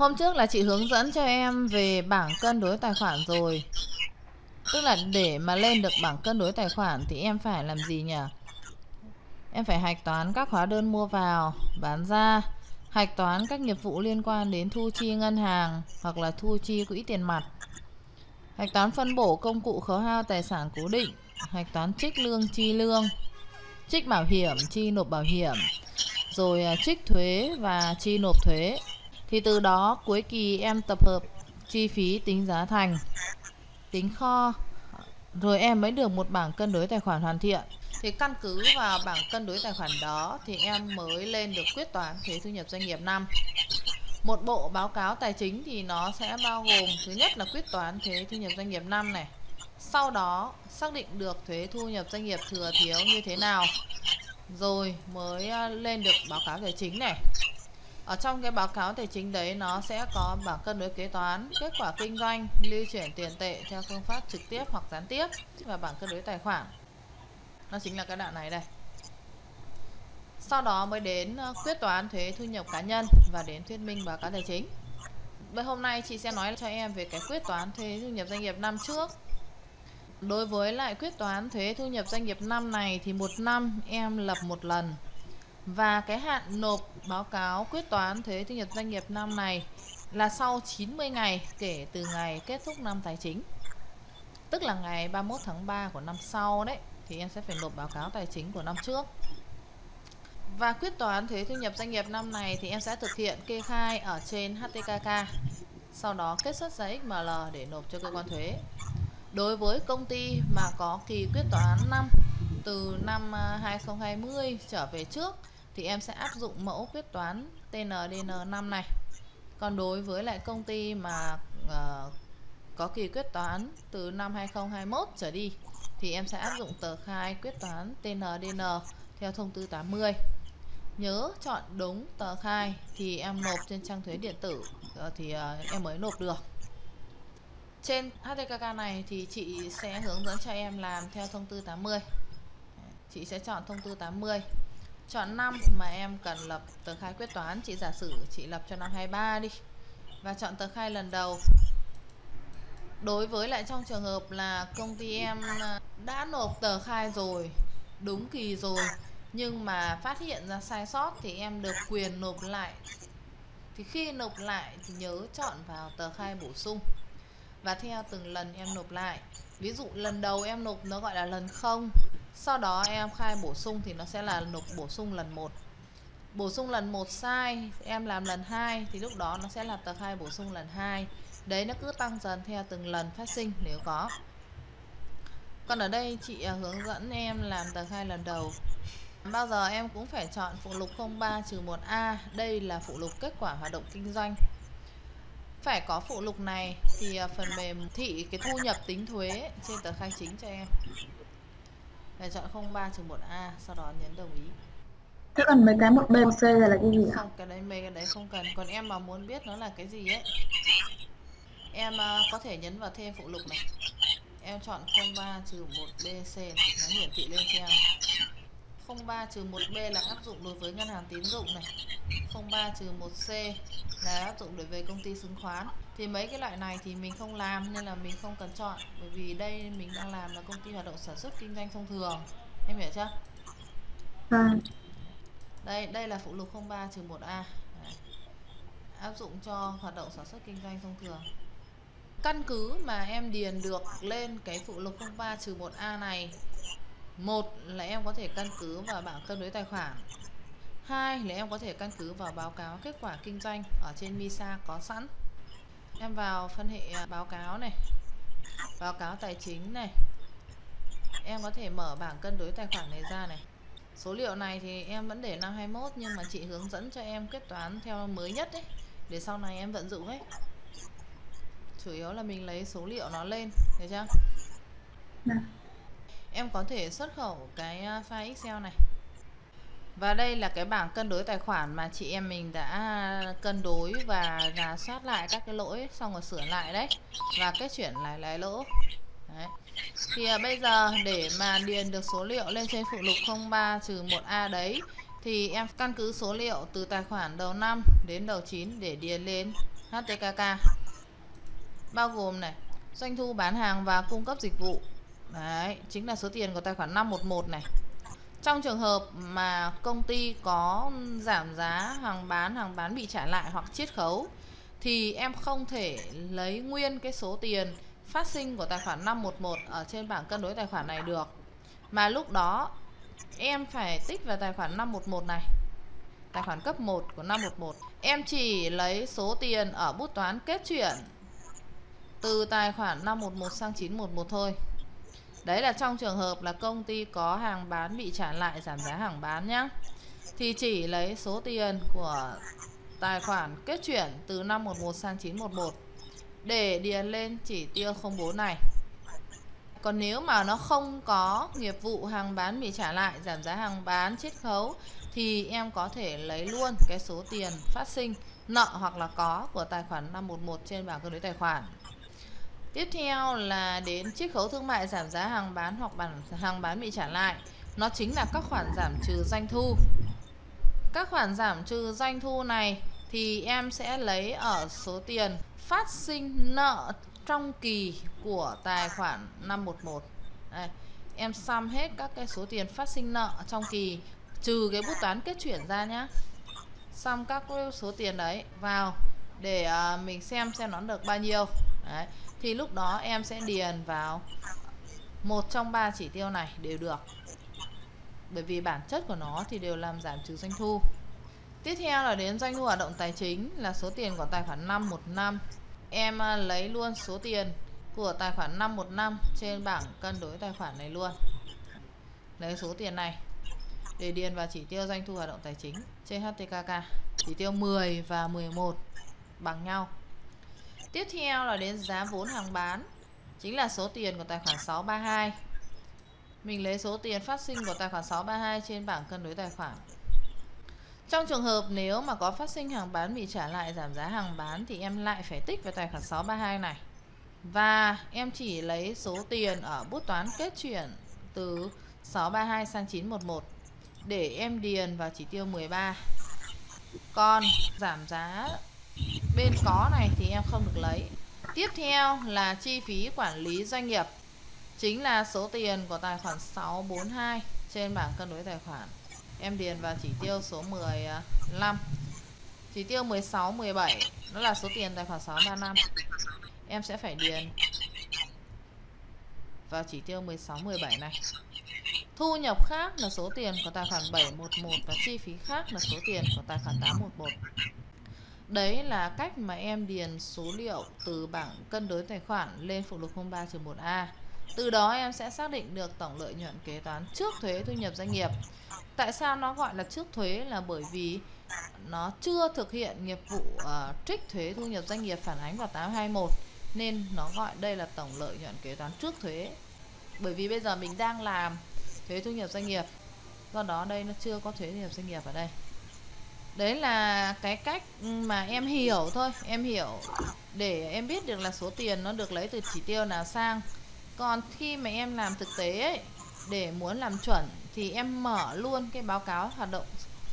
Hôm trước là chị hướng dẫn cho em về bảng cân đối tài khoản rồi. Tức là để mà lên được bảng cân đối tài khoản thì em phải làm gì nhỉ? Em phải hạch toán các hóa đơn mua vào, bán ra Hạch toán các nghiệp vụ liên quan đến thu chi ngân hàng hoặc là thu chi quỹ tiền mặt. Hạch toán phân bổ công cụ khấu hao tài sản cố định Hạch toán trích lương chi lương Trích bảo hiểm chi nộp bảo hiểm Rồi à, trích thuế và chi nộp thuế thì từ đó, cuối kỳ em tập hợp chi phí tính giá thành, tính kho, rồi em mới được một bảng cân đối tài khoản hoàn thiện. Thì căn cứ vào bảng cân đối tài khoản đó thì em mới lên được quyết toán thuế thu nhập doanh nghiệp năm. Một bộ báo cáo tài chính thì nó sẽ bao gồm thứ nhất là quyết toán thuế thu nhập doanh nghiệp năm này. Sau đó, xác định được thuế thu nhập doanh nghiệp thừa thiếu như thế nào, rồi mới à, lên được báo cáo tài chính này ở trong cái báo cáo tài chính đấy, nó sẽ có bảng cân đối kế toán, kết quả kinh doanh, lưu chuyển tiền tệ theo phương pháp trực tiếp hoặc gián tiếp và bảng cân đối tài khoản. Nó chính là cái đoạn này đây. Sau đó mới đến ờ, quyết toán thuế thu nhập cá nhân và đến thuyết minh báo cáo tài chính. Bây hôm nay chị sẽ nói cho em về cái quyết toán thuế thu nhập doanh nghiệp năm trước. Đối với lại quyết toán thuế thu nhập doanh nghiệp năm này thì một năm em lập một lần và cái hạn nộp báo cáo quyết toán thuế thu nhập doanh nghiệp năm này là sau 90 ngày kể từ ngày kết thúc năm tài chính. Tức là ngày 31 tháng 3 của năm sau đấy, thì em sẽ phải nộp báo cáo tài chính của năm trước. Và quyết toán thuế thu nhập doanh nghiệp năm này thì em sẽ thực hiện kê khai ở trên HTKK. Sau đó kết xuất ra XML để nộp cho cơ quan thuế. Đối với công ty mà có kỳ quyết toán năm từ năm à, 2020 trở về trước thì em sẽ áp dụng mẫu quyết toán TNDN5 này. Còn đối với lại công ty mà uh, có kỳ quyết toán từ năm 2021 trở đi thì em sẽ áp dụng tờ khai quyết toán TNDN theo thông tư 80 nhớ chọn đúng tờ khai thì em nộp trên trang thuế điện tử uh, thì uh, em mới nộp được. Trên HTKK này thì chị sẽ hướng dẫn cho em làm theo thông tư 80 chị sẽ chọn thông tư 80 chọn năm mà em cần lập tờ khai quyết toán. Chị giả sử chị lập cho năm 23 đi. Và chọn tờ khai lần đầu. Đối với lại trong trường hợp là công ty em à, đã nộp tờ khai rồi, đúng kỳ rồi, nhưng mà phát hiện ra sai sót thì em được quyền nộp lại. Thì khi nộp lại thì nhớ chọn vào tờ khai bổ sung. Và theo từng lần em nộp lại. Ví dụ lần đầu em nộp nó gọi là lần không sau đó em khai bổ sung thì nó sẽ là nộp bổ sung lần 1 bổ sung lần 1 sai, em làm lần 2 thì lúc đó nó sẽ là tờ khai bổ sung lần 2 đấy, nó cứ tăng dần theo từng lần phát sinh nếu có. Còn ở đây chị à, hướng dẫn em làm tờ khai lần đầu. Bao giờ em cũng phải chọn phụ lục 03-1A đây là phụ lục kết quả hoạt động kinh doanh. Phải có phụ lục này thì à, phần mềm thị cái thu nhập tính thuế trên tờ khai chính cho em. Để chọn 03 trừ 1A sau đó nhấn đồng ý. Thế còn mấy cái 1B 1C là cái gì? Không, cái đấy mấy cái đấy không cần. Còn em mà muốn biết nó là cái gì ấy Em uh, có thể nhấn vào thêm phụ lục này. Em chọn 03 trừ 1BC Nó hiển thị lên cho em 03 trừ 1B là áp dụng đối với ngân hàng tín dụng này. 03 trừ 1C là áp dụng đối với công ty chứng khoán. Thì mấy cái loại này thì mình không làm nên là mình không cần chọn bởi vì đây mình đang làm là công ty hoạt động sản xuất kinh doanh thông thường. Em hiểu chưa? À. đây đây là phụ lục 03 trừ 1A Đấy. áp dụng cho hoạt động sản xuất kinh doanh thông thường. Căn cứ mà em điền được lên cái phụ lục 03 trừ 1A này một là em có thể căn cứ vào bảng cân đối tài khoản. Hai là em có thể căn cứ vào báo cáo kết quả kinh doanh ở trên MISA có sẵn. Em vào phân hệ à, báo cáo này, báo cáo tài chính này. Em có thể mở bảng cân đối tài khoản này ra này. Số liệu này thì em vẫn để năm 21 nhưng mà chị hướng dẫn cho em kết toán theo mới nhất đấy để sau này em vận dụng ấy. Chủ yếu là mình lấy số liệu nó lên, thấy chưa? Dạ em có thể xuất khẩu cái à, file Excel này. Và đây là cái bảng cân đối tài khoản mà chị em mình đã cân đối và rà soát lại các cái lỗi xong rồi sửa lại đấy. Và kết chuyển lại lại lỗ. Đấy. thì à, bây giờ để mà điền được số liệu lên trên phụ lục 03 1A đấy thì em căn cứ số liệu từ tài khoản đầu năm đến đầu 9 để điền lên HTKK bao gồm này doanh thu bán hàng và cung cấp dịch vụ đấy, chính là số tiền của tài khoản 511 này. Trong trường hợp mà công ty có giảm giá hàng bán hàng bán bị trả lại hoặc chiết khấu, thì em không thể lấy nguyên cái số tiền phát sinh của tài khoản 511 ở trên bảng cân đối tài khoản này được. Mà lúc đó, em phải tích vào tài khoản 511 này. Tài khoản cấp 1 của 511 em chỉ lấy số tiền ở bút toán kết chuyển từ tài khoản 511 sang 911 thôi đấy là trong trường hợp là công ty có hàng bán bị trả lại giảm giá hàng bán nhé, thì chỉ lấy số tiền của tài khoản kết chuyển từ 511 sang 911 để điền lên chỉ tiêu 04 này. Còn nếu mà nó không có nghiệp vụ hàng bán bị trả lại giảm giá hàng bán chiết khấu thì em có thể lấy luôn cái số tiền phát sinh nợ hoặc là có của tài khoản 511 trên bảng cân đối tài khoản. Tiếp theo là đến chiết khấu thương mại giảm giá hàng bán hoặc bản hàng bán bị trả lại. Nó chính là các khoản giảm trừ doanh thu. Các khoản giảm trừ doanh thu này thì em sẽ lấy ở số tiền phát sinh nợ trong kỳ của tài khoản 511 Đây, Em sum hết các cái số tiền phát sinh nợ trong kỳ trừ cái bút toán kết chuyển ra nhá. Xăm các số tiền đấy vào để ờ, mình xem xem nó được bao nhiêu đấy. Thì lúc đó em sẽ điền vào một trong ba chỉ tiêu này đều được. Bởi vì bản chất của nó thì đều làm giảm trừ doanh thu. Tiếp theo là đến doanh thu hoạt động tài chính là số tiền của tài khoản 515 Em à, lấy luôn số tiền của tài khoản 515 trên bảng cân đối tài khoản này luôn. Lấy số tiền này để điền vào chỉ tiêu doanh thu hoạt động tài chính trên HTKK Chỉ tiêu 10 và 11 bằng nhau. Tiếp theo là đến giá vốn hàng bán, Chính là số tiền của tài khoản 632 Mình lấy số tiền phát sinh của tài khoản 632 trên bảng cân đối tài khoản trong trường hợp nếu mà có phát sinh hàng bán bị trả lại giảm giá hàng bán thì em lại phải tích vào tài khoản 632 này. Và em chỉ lấy số tiền ở bút toán kết chuyển từ 632 sang 911 để em điền vào chỉ tiêu 13. Còn giảm giá bên có này thì em không được lấy. Tiếp theo là chi phí quản lý doanh nghiệp. Chính là số tiền của tài khoản 642 trên bảng cân đối tài khoản em điền vào chỉ tiêu số 15 chỉ tiêu 16 17 nó là số tiền tài khoản 635 em sẽ phải điền vào chỉ tiêu 16 17 này thu nhập khác là số tiền của tài khoản 711 và chi phí khác là số tiền của tài khoản 811 Đấy là cách mà em điền số liệu từ bảng cân đối tài khoản lên phụ lục 03-1A. Từ đó em sẽ xác định được tổng lợi nhuận kế toán trước thuế thu nhập doanh nghiệp Tại sao nó gọi là trước thuế là bởi vì nó chưa thực hiện nghiệp vụ uh, trích thuế thu nhập doanh nghiệp phản ánh vào 821 nên nó gọi đây là tổng lợi nhuận kế toán trước thuế. Bởi vì bây giờ mình đang làm thuế thu nhập doanh nghiệp. Do đó đây nó chưa có thuế thu nhập doanh nghiệp ở đây. Đấy là cái cách mà em hiểu thôi, em hiểu để em biết được là số tiền nó được lấy từ chỉ tiêu nào sang. Còn khi mà em làm thực tế ấy để muốn làm chuẩn thì em mở luôn cái báo cáo hoạt động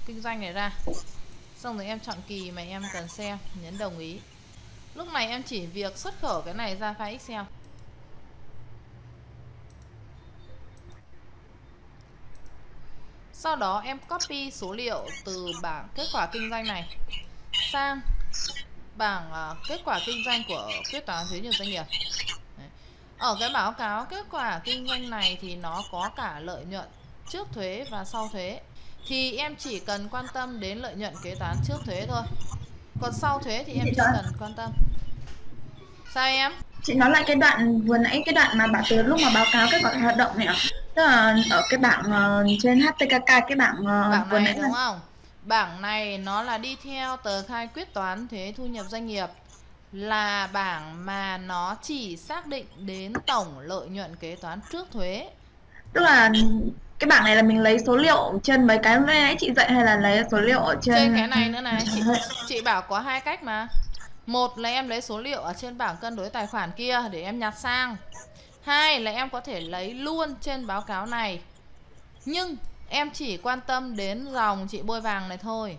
kinh doanh này ra. Xong rồi em chọn kỳ mà em cần xem nhấn đồng ý. Lúc này em chỉ việc xuất khẩu cái này ra file Excel. Sau đó em copy số liệu từ bảng kết quả kinh doanh này sang bảng uh, kết quả kinh doanh của quyết toán thuế nhập doanh nghiệp. Ở cái báo cáo kết quả kinh doanh này thì nó có cả lợi nhuận trước thuế và sau thuế. Thì em chỉ cần quan tâm đến lợi nhuận kế toán trước thuế thôi. Còn sau thuế thì em chưa cần quan tâm. Sao em? Chị nói lại cái đoạn vừa nãy cái đoạn mà bảo từ lúc mà báo cáo kết quả hoạt động này ạ tức là ở cái bảng uh, trên HTKK cái bảng uh, bảng vừa này nãy đúng là... không? Bảng này nó là đi theo tờ khai quyết toán thuế thu nhập doanh nghiệp là bảng mà nó chỉ xác định đến tổng lợi nhuận kế toán trước thuế. Tức là cái bảng này là mình lấy số liệu trên mấy cái nãy chị dạy hay là lấy số liệu ở trên trên cái này nữa này chị chị bảo có hai cách mà. Một là em lấy số liệu ở trên bảng cân đối tài khoản kia để em nhặt sang hai là em có thể lấy luôn trên báo cáo này. Nhưng Em chỉ quan tâm đến dòng chị bôi vàng này thôi.